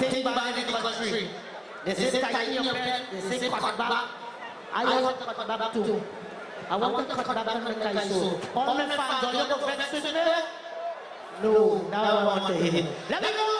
Take country. They say your they say cut back. I want to cut back too. I want to cut back on the Kaiso. All my fans, are you go vex with me? No, now I want to hit it. Let me go!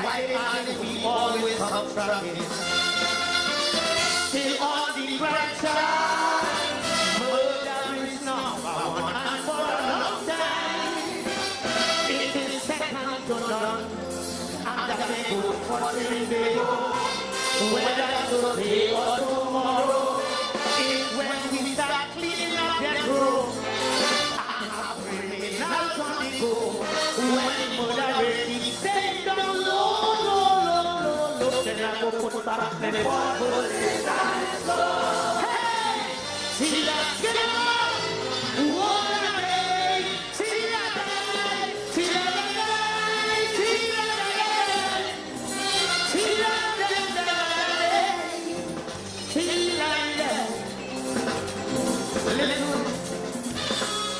Why are we always subtracting? Still on the bright side. Murder is number one and for a long time. It is second to none. And that may go for three days. Whether today or tomorrow. Go put back. Hey! Get up! Wanna be? See that? See that? See that? See that? See that? Listen.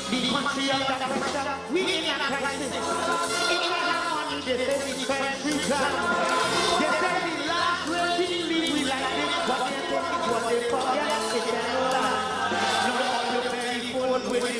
The we a crisis. A the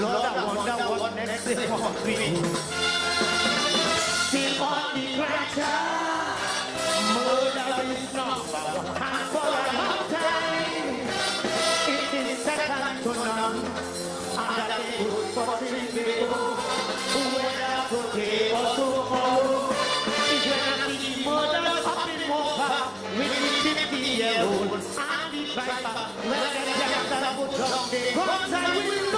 Lord, I wonder what next they want me. Still on the pressure. Murder is number one. And for a long time, it is second to none. And that is good for three people. Whether today or tomorrow. Is when I see murder up in Mocha with the 50 year old and the driver. When I get the put down the guns, I will go. And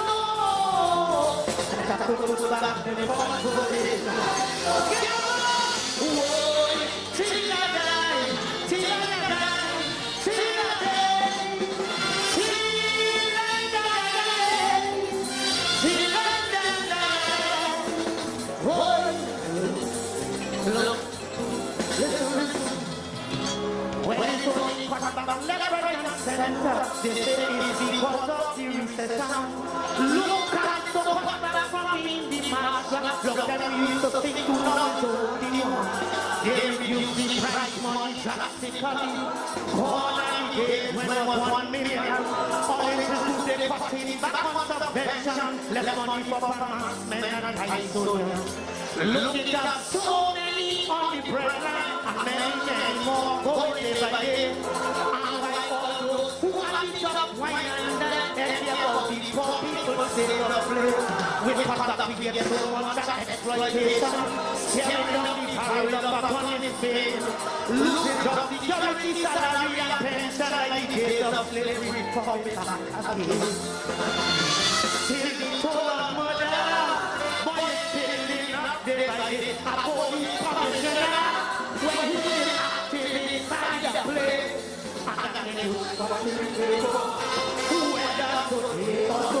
center, the recession. Look at the the at them used to think to the They the price money drastically. All I gave when I was one million. All subvention. Less money for farmers, men and high soldiers. Look at so many on the many more going day by day. And by all those who are job, why and of the poor people on the place. With contact, we get so much exploitation. Tearing down the barrel of his face. Losing job security, salary, and pension like the days of slavery for back again. Till the of murder, boy, it's building up day by day. A police commissioner, when he is acting inside the place. And then he was fucking people. Whoever today or tomorrow is when